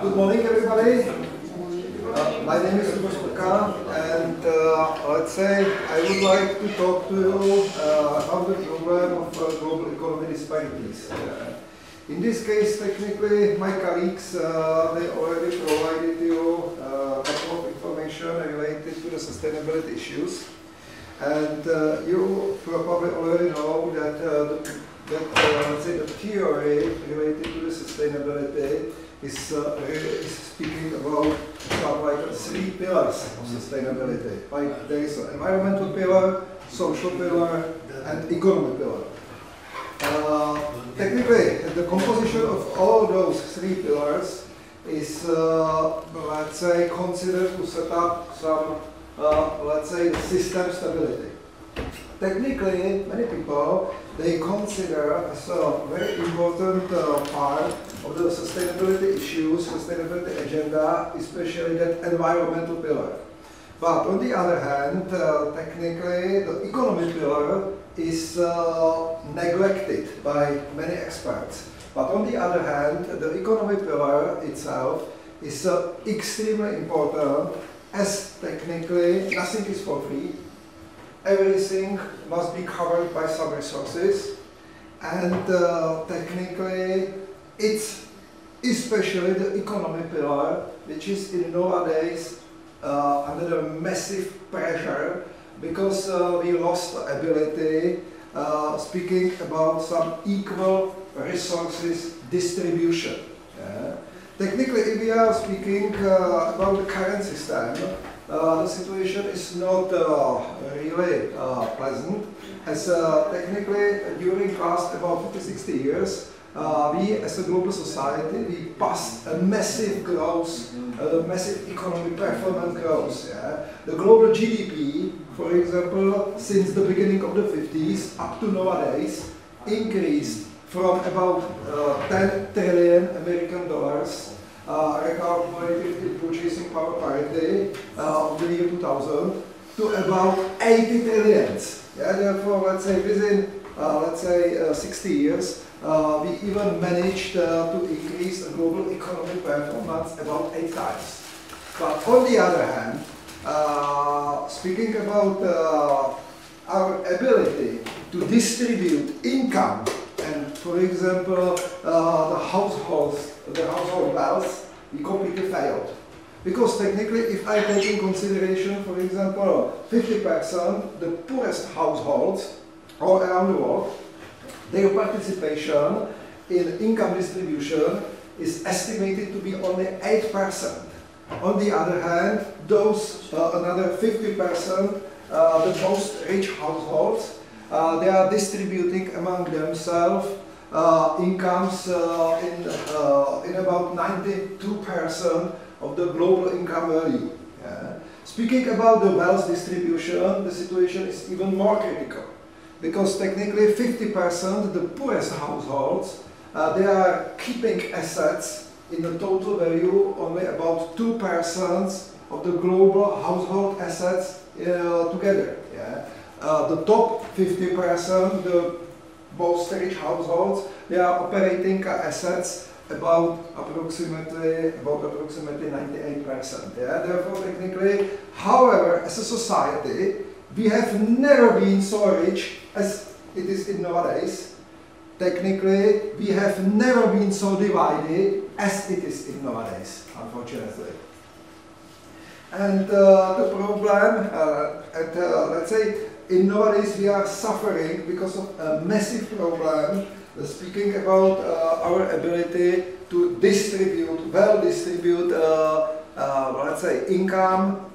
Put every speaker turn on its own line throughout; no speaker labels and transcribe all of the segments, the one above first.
Good morning, everybody. Uh, my name is Luboš Prka, and uh, let's say I would like to talk to you uh, about the problem of uh, global economy disparities. Uh, in this case, technically, my colleagues uh, they already provided you a couple of information related to the sustainability issues, and you probably already know that the, that let's say the theory related to the sustainability is, uh, is speaking about like three pillars of sustainability. Like there is an environmental pillar, social pillar, and economic pillar. Uh, technically, the composition of all those three pillars is, uh, let's say, considered to set up some, uh, let's say, system stability. Technically, many people they consider as a very important uh, part of the sustainability issues, sustainability agenda, especially that environmental pillar. But on the other hand, uh, technically, the economic pillar is uh, neglected by many experts. But on the other hand, the economic pillar itself is uh, extremely important as technically nothing is for free everything must be covered by some resources and uh, technically it's especially the economic pillar which is in nowadays uh, under massive pressure because uh, we lost the ability uh, speaking about some equal resources distribution. Yeah. Technically, if we are speaking uh, about the current system, the situation is not uh, really uh, pleasant, as uh, technically during last about 50, 60 years, uh, we as a global society, we passed a massive growth, a massive economic performance growth. Yeah? The global GDP, for example, since the beginning of the 50s up to nowadays, increased from about 10 trillion American dollars uh, recalculated in purchasing power parity uh, of the year 2000 to about 80 trillions. Yeah, therefore, let's say within, uh, let's say, uh, 60 years, uh, we even managed uh, to increase the global economic performance about eight times. But on the other hand, speaking about our ability to distribute income for example, the households the household wealth, we completely failed. Because technically, if I take in consideration, for example, 50% the poorest households all around the world, their participation in income distribution is estimated to be only 8%. On the other hand, those uh, another 50%, uh, the most rich households, uh, they are distributing among themselves uh, incomes uh, in, uh, in about 92% of the global income value. Yeah. Speaking about the wealth distribution, the situation is even more critical because technically 50% of the poorest households, uh, they are keeping assets in the total value only about 2% of the global household assets uh, together. Yeah? Uh, the top 50%, the most rich households, they are operating assets about approximately about approximately 98%. Yeah? Therefore, technically, however, as a society, we have never been so rich as it is in nowadays. Technically, we have never been so divided as it is in nowadays, unfortunately. And uh, the problem, uh, and, uh, let's say, in nowadays we are suffering because of a massive problem, uh, speaking about uh, our ability to distribute, well distribute, uh, uh, let's say, income,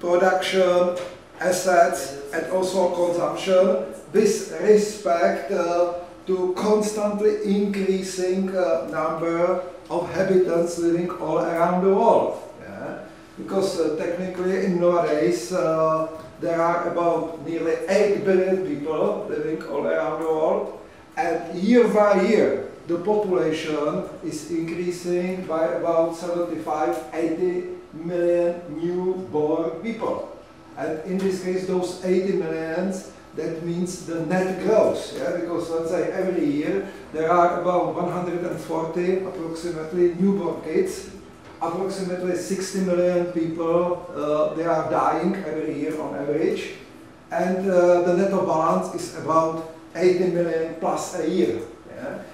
production, assets, and also consumption, with respect uh, to constantly increasing uh, number of inhabitants living all around the world. Yeah? Because technically in nowadays there are about nearly 8 billion people living all around the world, and year by year, the population is increasing by about 75, 80 million new born people. And in this case, those 80 millions, that means the net growth, yeah, because let's say every year there are about 140 approximately newborn kids, approximately 60 million people, uh, they are dying every year on average, and uh, the net of balance is about 80 million plus a year.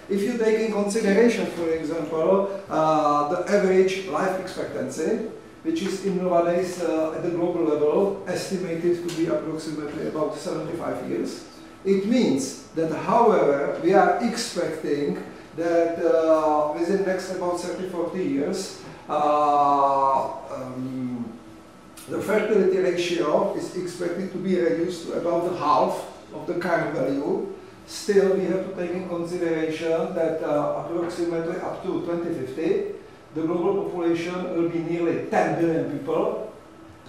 If you take in consideration, for example, uh, the average life expectancy, which is in nowadays uh, at the global level estimated to be approximately about 75 years. It means that however we are expecting that uh, within next about 30, 40 years um, the fertility ratio is expected to be reduced to about half of the current value. Still, we have to take in consideration that uh, approximately up to 2050, the global population will be nearly 10 billion people.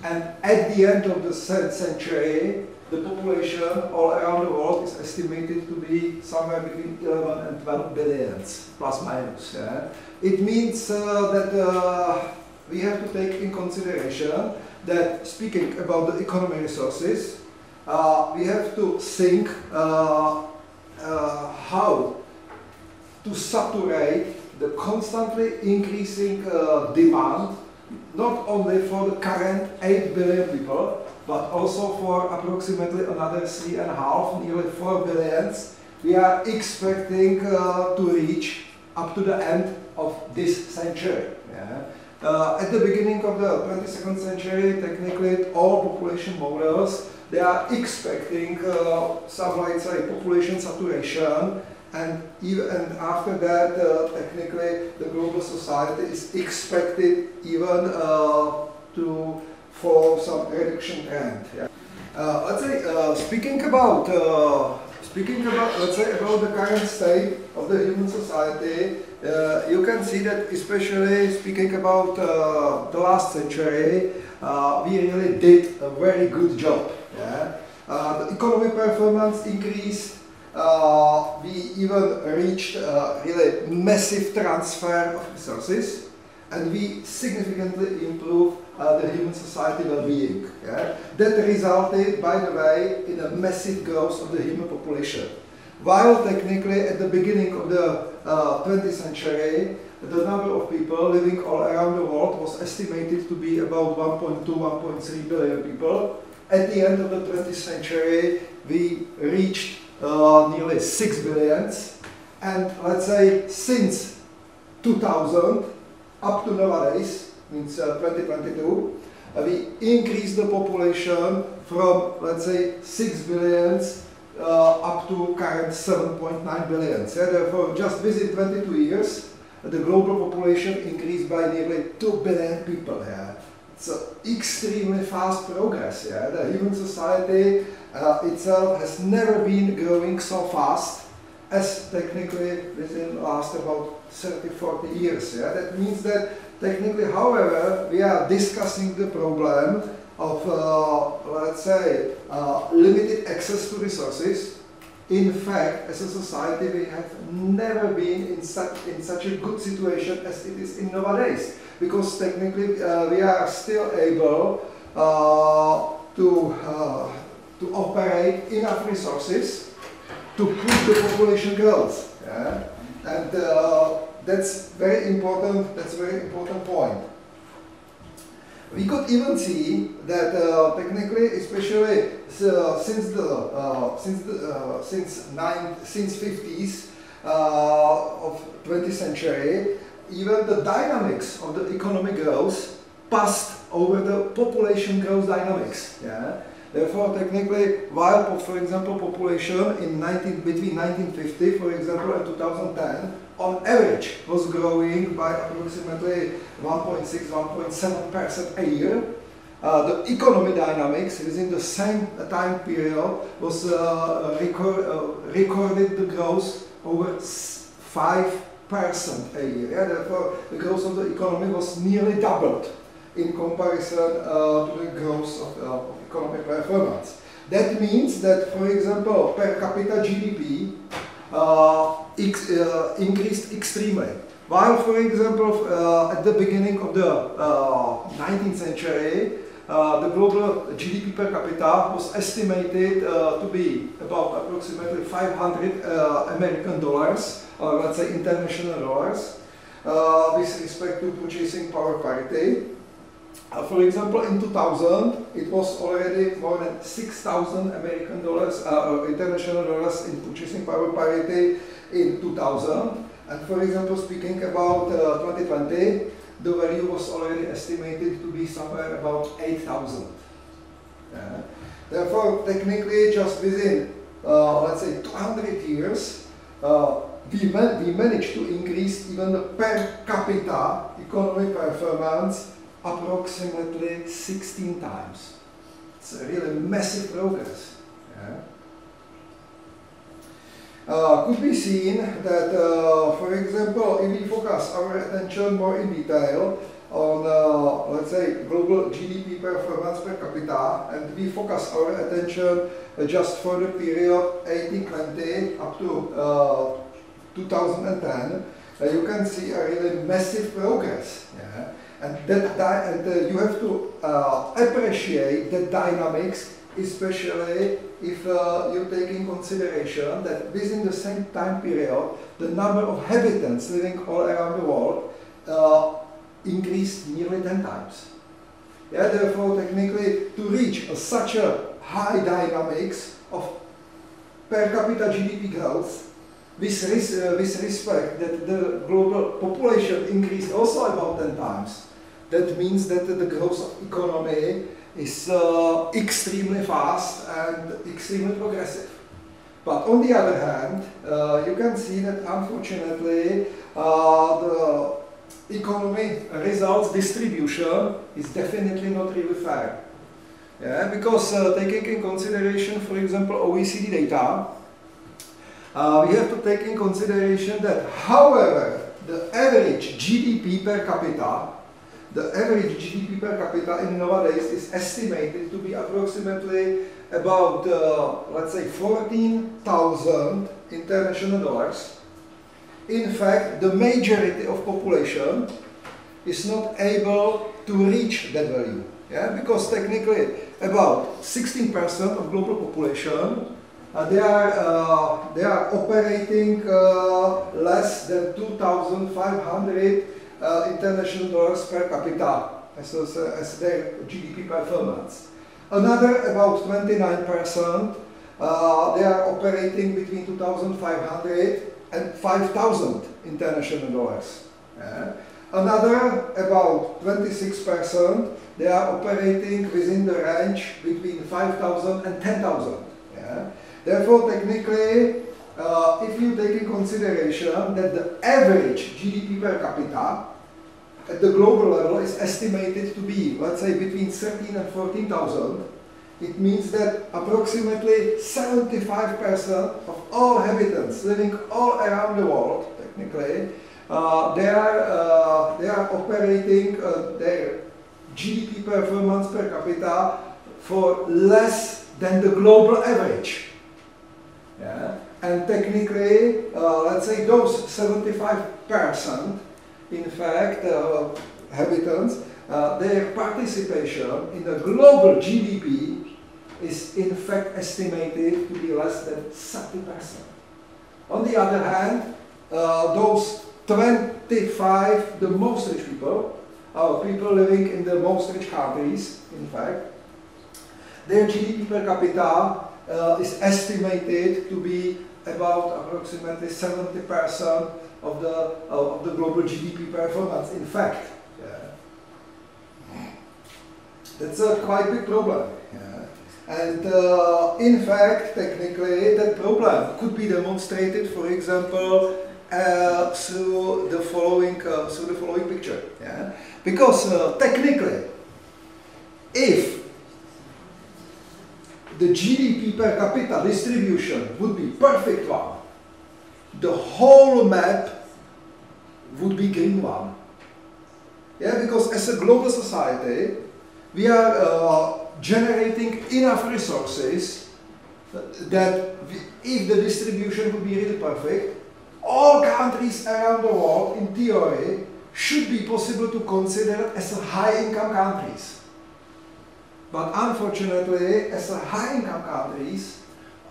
And at the end of the century, the population all around the world is estimated to be somewhere between 11 and 12 billions, plus minus. Yeah? It means uh, that uh, we have to take in consideration that speaking about the economy resources, uh, we have to think uh, uh, how to saturate the constantly increasing uh, demand, not only for the current 8 billion people, but also for approximately another three and a half, nearly 4 billions, we are expecting uh, to reach up to the end of this century. Yeah? Uh, at the beginning of the 22nd century, technically all population models, they are expecting uh, some, like say, population saturation and even and after that, uh, technically, the global society is expected even uh, to follow some reduction trend. Yeah. Uh, let's say, uh, speaking about uh, speaking about let's say about the current state of the human society, uh, you can see that especially speaking about the last century, we really did a very good job. Yeah. the economic performance increased uh, we even reached uh, really massive transfer of resources and we significantly improved uh, the human society well-being. Yeah? That resulted, by the way, in a massive growth of the human population. While technically at the beginning of the 20th uh, century, the number of people living all around the world was estimated to be about 1.2, 1.3 billion people. At the end of the 20th century, we reached uh, nearly 6 billions. And let's say since 2000 up to nowadays, means uh, 2022, uh, we increased the population from, let's say, 6 billions uh, up to current 7.9 billion. Yeah, therefore, just within 22 years, the global population increased by nearly 2 billion people here. It's extremely fast progress. Yeah? The human society uh, itself has never been growing so fast as technically within the last about 30, 40 years. Yeah? That means that technically, however, we are discussing the problem of, uh, let's say, uh, limited access to resources. In fact, as a society, we have never been in such, in such a good situation as it is in nowadays. Because technically, uh, we are still able uh, to uh, to operate enough resources to push the population growth. Yeah? And uh, that's very important, that's a very important point. We could even see that uh, technically, especially uh, since the uh, since the, uh, since nine since 50s uh, of 20th century, even the dynamics of the economic growth passed over the population growth dynamics. Yeah? Therefore, technically, while, for example, population in 19, between 1950, for example, and 2010, on average was growing by approximately 1.6, 1.7% a year. Uh, the economy dynamics within the same time period was uh, uh, recorded the growth over 5% a year. Yeah? Therefore, the growth of the economy was nearly doubled in comparison uh, to the growth of, uh, of economic performance. That means that, for example, per capita GDP uh, ex uh, increased extremely. While, for example, uh, at the beginning of the 19th uh, century, uh, the global GDP per capita was estimated uh, to be about approximately 500 uh, American dollars, or let's say international dollars, with respect to purchasing power parity. Uh, for example, in 2000, it was already more than 6,000 American dollars, uh, international dollars in purchasing power parity in 2000. And for example, speaking about 2020, the value was already estimated to be somewhere about 8,000. Yeah. Therefore, technically, just within, uh, let's say, 200 years, uh, we, man we managed to increase even the per capita economic performance approximately 16 times. It's a really massive progress. Yeah. Uh, could be seen that, uh, for example, if we focus our attention more in detail on, uh, let's say, global GDP performance per capita, and we focus our attention uh, just for the period 1820 up to uh, 2010, uh, you can see a really massive progress. Yeah? And, that and you have to appreciate the dynamics especially if uh, you take in consideration that within the same time period, the number of inhabitants living all around the world uh, increased nearly 10 times. Yeah, therefore, technically, to reach such a high dynamics of per capita GDP growth, with, res uh, with respect that the global population increased also about 10 times, that means that the growth of economy is uh, extremely fast and extremely progressive. But on the other hand, uh, you can see that unfortunately uh, the economy results distribution is definitely not really fair. Yeah, because uh, taking in consideration, for example, OECD data, uh, we have to take in consideration that however the average GDP per capita the average GDP per capita in nowadays is estimated to be approximately about, uh, let's say, 14,000 international dollars. In fact, the majority of population is not able to reach that value. Yeah? Because technically, about 16% of global population, uh, they, are, uh, they are operating uh, less than 2,500 uh, international dollars per capita as, as their GDP performance. Another about 29%, uh, they are operating between 2,500 and 5,000 international dollars. Yeah. Another about 26%, they are operating within the range between 5,000 and 10,000. Yeah. Therefore, technically, uh, if you take in consideration that the average GDP per capita at the global level is estimated to be, let's say, between 13 and 14,000, it means that approximately 75% of all inhabitants living all around the world, technically, uh, they, are, uh, they are operating uh, their GDP performance per capita for less than the global average. Yeah? And technically, uh, let's say those 75% in fact, uh, inhabitants, uh, their participation in the global GDP is in fact estimated to be less than 30%. On the other hand, uh, those 25, the most rich people, are people living in the most rich countries, in fact, their GDP per capita uh, is estimated to be about approximately 70% of the, uh, of the global GDP performance. In fact, yeah, that's a quite big problem. Yeah. And uh, in fact, technically, that problem could be demonstrated, for example, uh, through the following uh, through the following picture. Yeah? Because uh, technically, if the GDP per capita distribution would be perfect one, the whole map would be green one. Yeah, because as a global society, we are uh, generating enough resources that if the distribution would be really perfect, all countries around the world, in theory, should be possible to consider as high-income countries. but unfortunately, as high-income countries,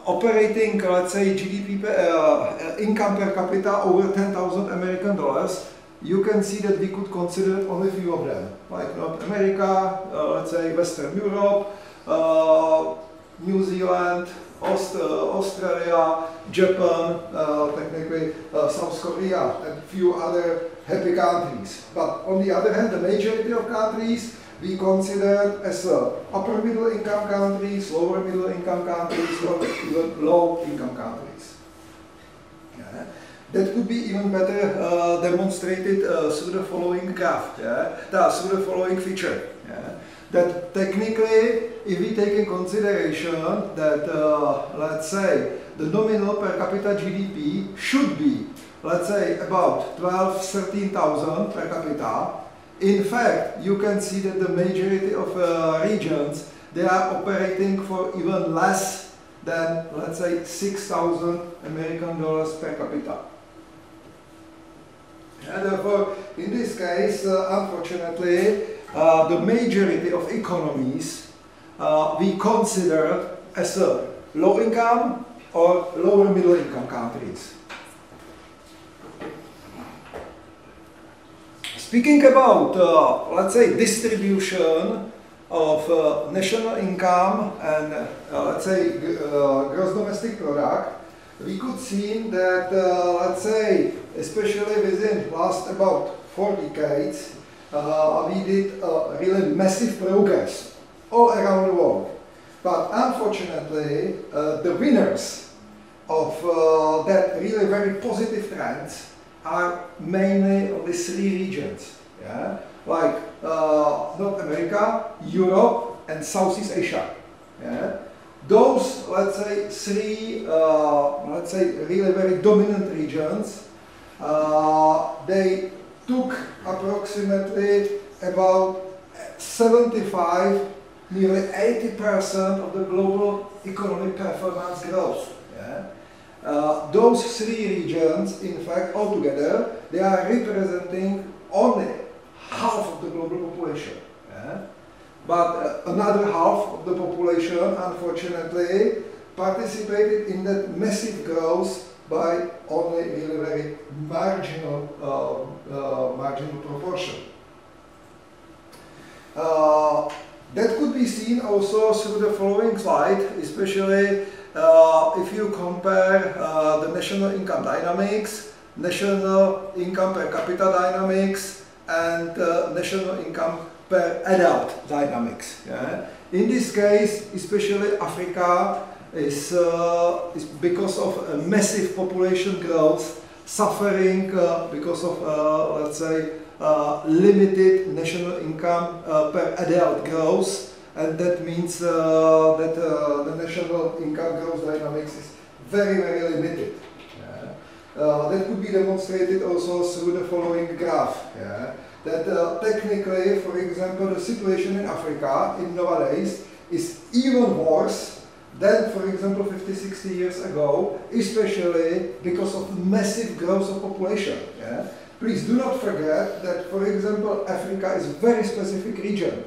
operating, let's say, GDP per, uh, income per capita over 10,000 American dollars, you can see that we could consider only few of them, like North America, uh, let's say Western Europe, uh, New Zealand, Aust Australia, Japan, technically South Korea, and a few other happy countries. But on the other hand, the majority of countries we consider as upper middle income countries, lower middle income countries, or even low income countries. Yeah. That could be even better uh, demonstrated uh, through the following graph, yeah? through the following feature. Yeah? That technically, if we take in consideration that, uh, let's say, the nominal per capita GDP should be, let's say, about 12, 13,000 per capita, in fact, you can see that the majority of uh, regions, they are operating for even less than, let's say, 6,000 American dollars per capita. And therefore, in this case, uh, unfortunately, uh, the majority of economies uh, we consider as a low income or lower middle income countries. Speaking about, uh, let's say, distribution of uh, national income and, uh, let's say, uh, gross domestic product, we could see that, uh, let's say, especially within last about four decades, uh, we did really massive progress all around the world. But unfortunately, the winners of that really very positive trends are mainly of the three regions, yeah? like uh, North America, Europe, and Southeast Asia. Yeah? Those, let's say, three, uh, let's say, really very dominant regions, uh, they took approximately about 75, nearly 80% of the global economic performance growth. Uh, those three regions, in fact, altogether, they are representing only half of the global population. Yeah? But uh, another half of the population, unfortunately, participated in that massive growth by only really very marginal, uh, uh marginal proportion. Uh, that could be seen also through the following slide, especially if you compare uh, the national income dynamics, national income per capita dynamics, and uh, national income per adult dynamics. Yeah? In this case, especially Africa is, uh, is because of a massive population growth, suffering uh, because of, uh, let's say, limited national income per adult growth, and that means uh, that uh, the national income growth dynamics is very, very limited. Uh, that could be demonstrated also through the following graph. Yeah? That uh, technically, for example, the situation in Africa in nowadays is even worse than, for example, 50, 60 years ago, especially because of massive growth of population. Yeah? Please do not forget that, for example, Africa is a very specific region.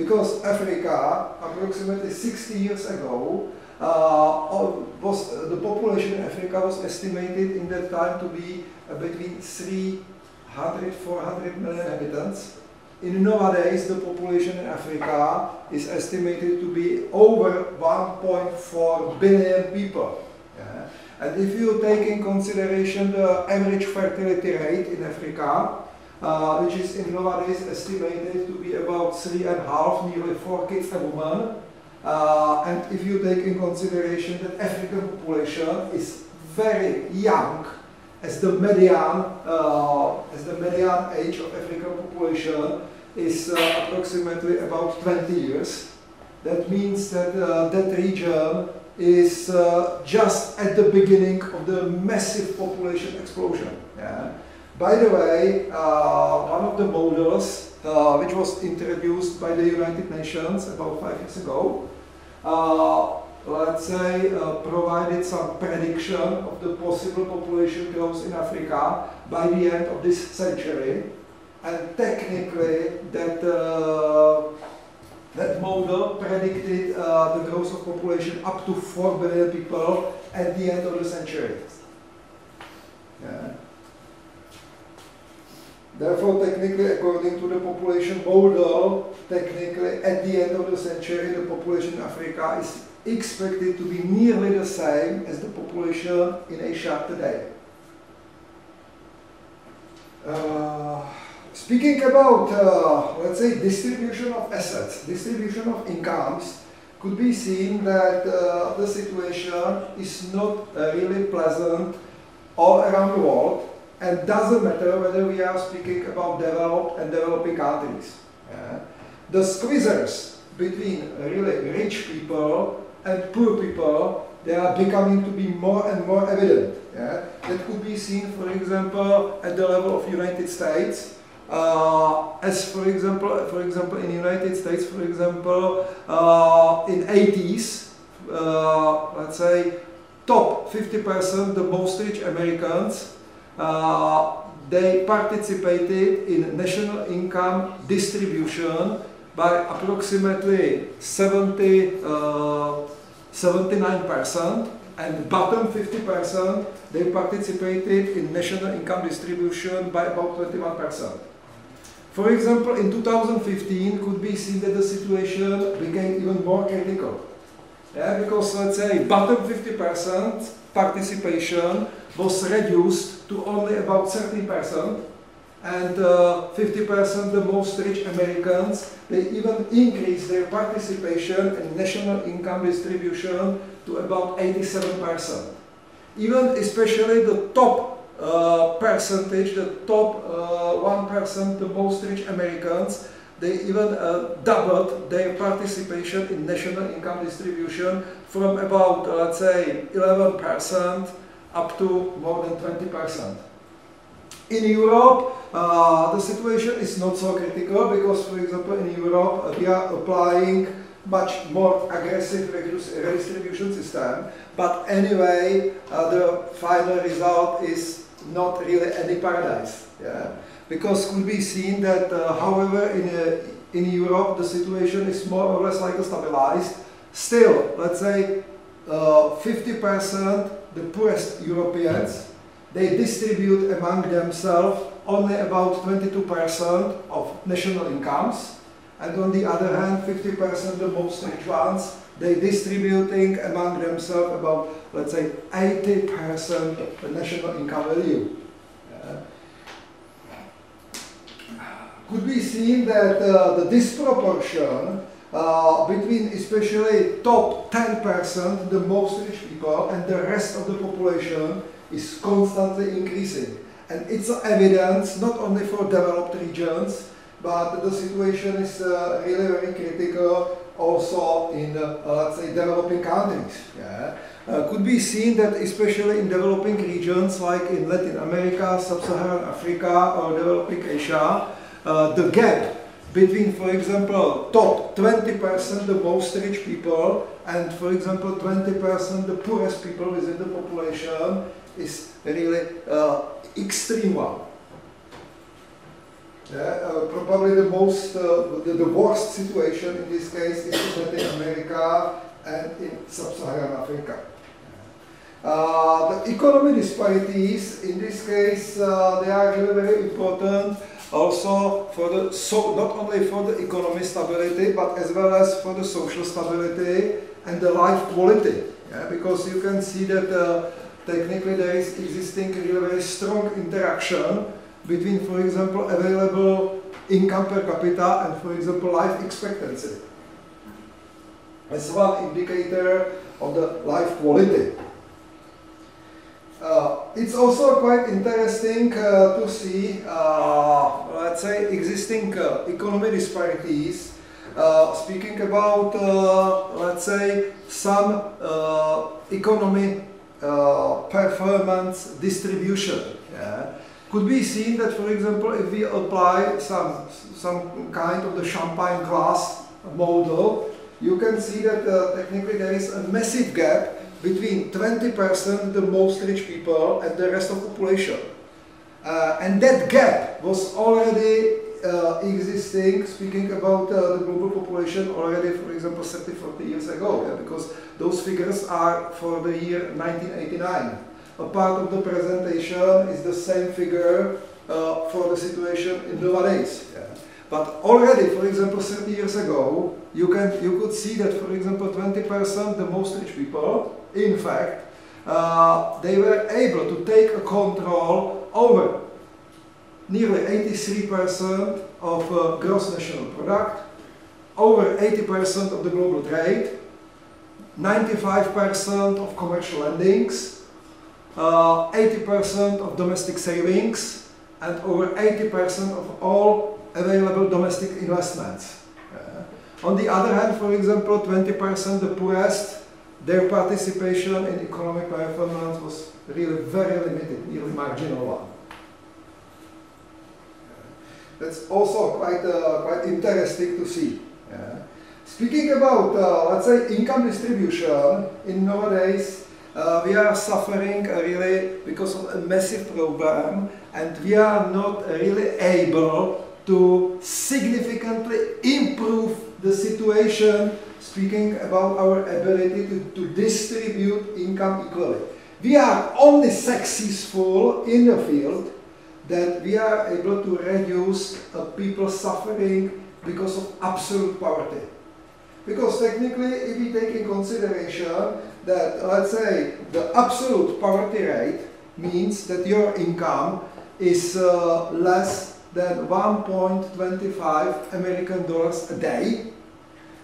Because Africa, approximately 60 years ago, uh, was, uh, the population in Africa was estimated in that time to be uh, between 300, 400 million inhabitants. In nowadays, the population in Africa is estimated to be over 1.4 billion people. Yeah? And if you take in consideration the average fertility rate in Africa, uh, which is in nowadays estimated to be about three and a half, nearly four kids a woman. Uh, and if you take in consideration that African population is very young, as the median, uh, as the median age of African population is uh, approximately about 20 years. That means that uh, that region is just at the beginning of the massive population explosion. Yeah? By the way, uh, one of the models, uh, which was introduced by the United Nations about five years ago, uh, let's say, uh, provided some prediction of the possible population growth in Africa by the end of this century. And technically, that uh, That model predicted uh, the growth of population up to 4 billion people at the end of the century. Yeah. Therefore, technically, according to the population model, technically, at the end of the century, the population in Africa is expected to be nearly the same as the population in Asia today. Uh, speaking about, uh, let's say, distribution of assets, distribution of incomes, could be seen that uh, the situation is not really pleasant all around the world and doesn't matter whether we are speaking about developed and developing countries. Yeah. The squeezers between really rich people and poor people, they are becoming to be more and more evident. Yeah? That could be seen, for example, at the level of United States, uh, as for example, for example, in United States, for example, uh, in 80s, uh, let's say, top 50%, the most rich Americans, uh, Uh, they participated in national income distribution by approximately 70, uh, 79% and bottom 50% they participated in national income distribution by about 21%. For example, in 2015 could be seen that the situation became even more critical. Yeah, because let's say bottom 50% participation was reduced to only about 13% and 50% uh, the most rich Americans, they even increased their participation in national income distribution to about 87%. Even especially the top uh, percentage, the top 1%, uh, the most rich Americans, they even uh, doubled their participation in national income distribution from about, uh, let's say, 11% up to more than 20%. In Europe, uh, the situation is not so critical because, for example, in Europe, uh, we are applying much more aggressive redistribution system. But anyway, uh, the final result is not really any paradise. Yeah? Because could be seen that, uh, however, in, uh, in Europe, the situation is more or less like stabilized. Still, let's say 50% uh, the poorest Europeans, they distribute among themselves only about 22% of national incomes. And on the other hand, 50% the most ones, they distributing among themselves about, let's say, 80% of the national income value. could be seen that uh, the disproportion uh, between especially top 10%, the most rich people, and the rest of the population is constantly increasing. And it's evidence not only for developed regions, but the situation is uh, really very critical also in, uh, let's say, developing countries. Yeah? Uh, could be seen that especially in developing regions like in Latin America, Sub-Saharan Africa or developing Asia, uh, the gap between, for example, top 20% the most rich people and, for example, 20% the poorest people within the population is really uh, extreme one. Yeah, uh, probably the most, uh, the, the, worst situation in this case is in Latin America and in Sub-Saharan Africa. Uh, the economy disparities, in this case, uh, they are really very important also for the, so not only for the economic stability, but as well as for the social stability and the life quality. Yeah, because you can see that uh, technically there is existing really very strong interaction between, for example, available income per capita and, for example, life expectancy. As one indicator of the life quality. Uh, it's also quite interesting uh, to see, uh, let's say, existing uh, economic disparities. Uh, speaking about, let's say, some economic performance distribution. Yeah? Could be seen that, for example, if we apply some, some kind of the champagne glass model, you can see that technically there is a massive gap between 20% the most rich people and the rest of the population. Uh, and that gap was already uh, existing, speaking about uh, the global population already, for example, 30, 40 years ago, yeah, because those figures are for the year 1989. A part of the presentation is the same figure uh, for the situation in nowadays. Yeah. But already, for example, 30 years ago, you, can, you could see that, for example, 20%, the most rich people, in fact, uh, they were able to take a control over nearly 83% of uh, gross national product, over 80% of the global trade, 95% of commercial lendings, 80% uh, of domestic savings, and over 80% of all available domestic investments. Uh, on the other hand, for example, 20% the poorest, their participation in economic performance was really very limited, nearly marginal one. That's also quite, uh, quite interesting to see. Yeah. Speaking about, uh, let's say, income distribution, in nowadays, uh, we are suffering really because of a massive problem and we are not really able to significantly improve the situation, speaking about our ability to, to distribute income equally. We are only successful in the field that we are able to reduce uh, people suffering because of absolute poverty. Because technically, if we take in consideration that, let's say, the absolute poverty rate means that your income is uh, less than 1.25 American dollars a day.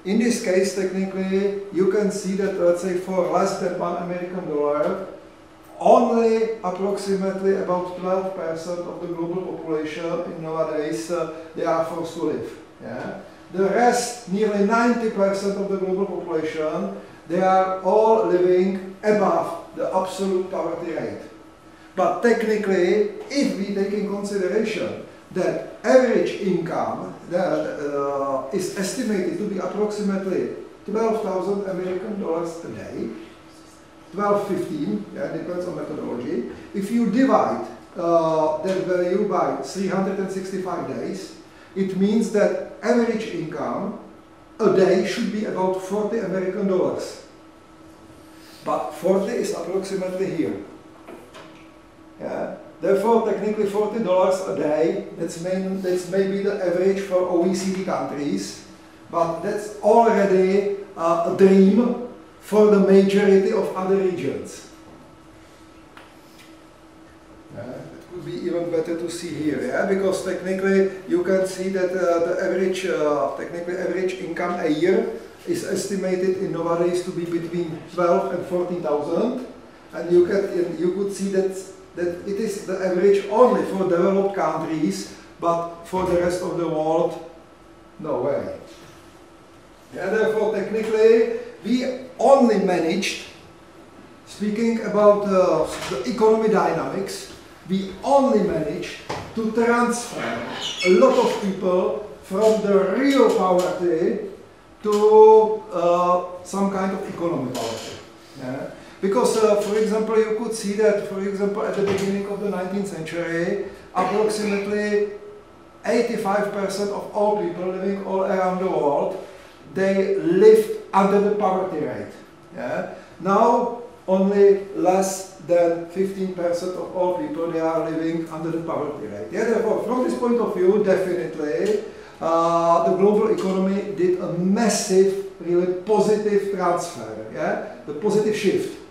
In this case, technically, you can see that, let's say, for less than one American dollar, only approximately about 12% of the global population in nowadays uh, they are forced to live. Yeah? The rest, nearly 90% of the global population, they are all living above the absolute poverty rate. But technically, if we take in consideration that average income that uh, is estimated to be approximately 12,000 American dollars a day, 12, 15, yeah, depends on methodology. If you divide uh, that value by 365 days, it means that average income a day should be about 40 American dollars. But 40 is approximately here. Yeah. Therefore, technically $40 a day, that's, main, that's maybe the average for OECD countries, but that's already uh, a dream for the majority of other regions. Yeah, it could be even better to see here, yeah, because technically you can see that uh, the average, uh, technically average income a year is estimated in nowadays to be between 12 and 14,000, and you can you could see that that it is the average only for developed countries, but for the rest of the world, no way. Yeah, therefore, technically, we only managed, speaking about uh, the economy dynamics, we only managed to transfer a lot of people from the real poverty to uh, some kind of economic poverty. Yeah? Because, uh, for example, you could see that, for example, at the beginning of the 19th century, approximately 85% of all people living all around the world, they lived under the poverty rate. Yeah? Now, only less than 15% of all people, they are living under the poverty rate. Yeah, therefore, from this point of view, definitely, uh, the global economy did a massive, really positive transfer, yeah? the positive shift.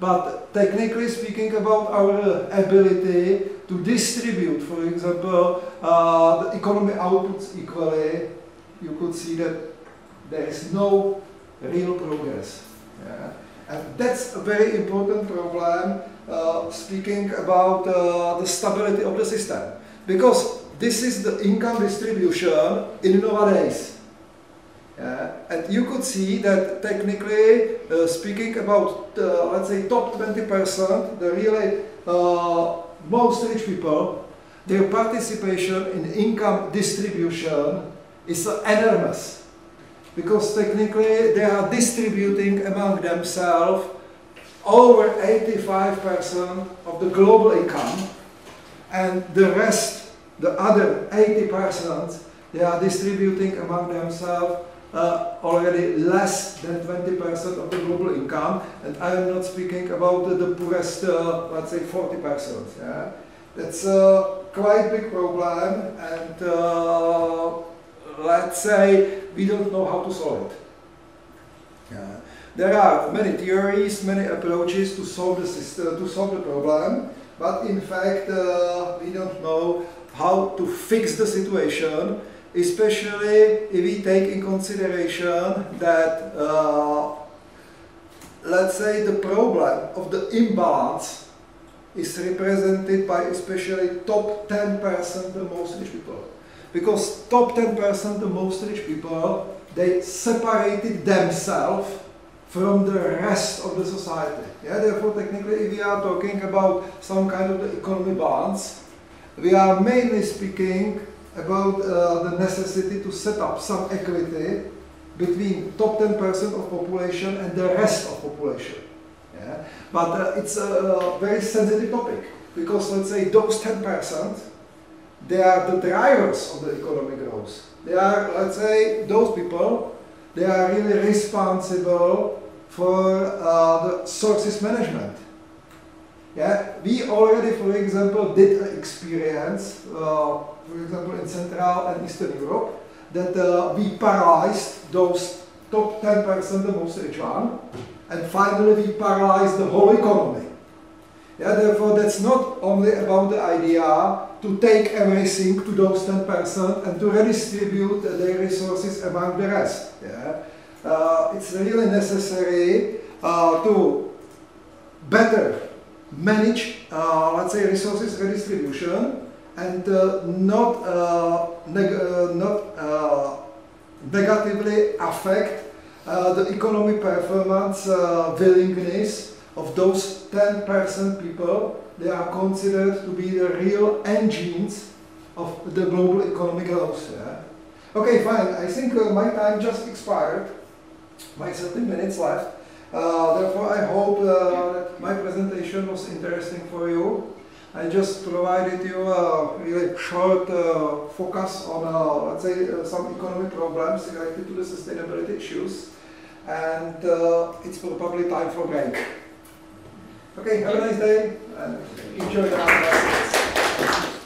But technically speaking about our ability to distribute, for example, uh, the economy outputs equally, you could see that there is no real progress. Yeah? And that's a very important problem uh, speaking about uh, the stability of the system. Because this is the income distribution in nowadays. Yeah? And you could see that technically, uh, speaking about, uh, let's say, top 20%, the really uh, most rich people, their participation in income distribution is enormous because technically they are distributing among themselves over 85% of the global income and the rest the other 80%, they are distributing among themselves uh, already less than 20% of the global income, and I am not speaking about the, poorest, uh, let's say 40%. Yeah? That's a quite big problem, and uh, let's say we don't know how to solve it. Yeah. There are many theories, many approaches to solve the system, to solve the problem, but in fact uh, we don't know how to fix the situation especially if we take in consideration that, uh, let's say, the problem of the imbalance is represented by especially top 10% the most rich people. Because top 10% the most rich people, they separated themselves from the rest of the society. Yeah, therefore, technically, if we are talking about some kind of the economy balance, we are mainly speaking about uh, the necessity to set up some equity between top 10% of population and the rest of population. Yeah? But uh, it's a, very sensitive topic because let's say those 10%, they are the drivers of the economic growth. They are, let's say, those people, they are really responsible for uh, the sources management. Yeah, we already, for example, did experience uh, for example, in Central and Eastern Europe, that uh, we paralyzed those top 10%, the most rich one, and finally we paralyzed the whole economy. Yeah, therefore, that's not only about the idea to take everything to those 10% and to redistribute their resources among the rest. Yeah? Uh, it's really necessary uh, to better manage, uh, let's say, resources redistribution and uh, not, uh, neg uh, not negatively affect the economic performance willingness of those 10% people. They are considered to be the real engines of the global economic growth. Yeah? Okay, fine. I think uh, my time just expired. My 30 minutes left. Uh, therefore, I hope uh, that my presentation was interesting for you. I just provided you a really short uh, focus on, uh, let's say, uh, some economic problems related to the sustainability issues. And uh, it's probably time for break. Okay, have a nice day and enjoy the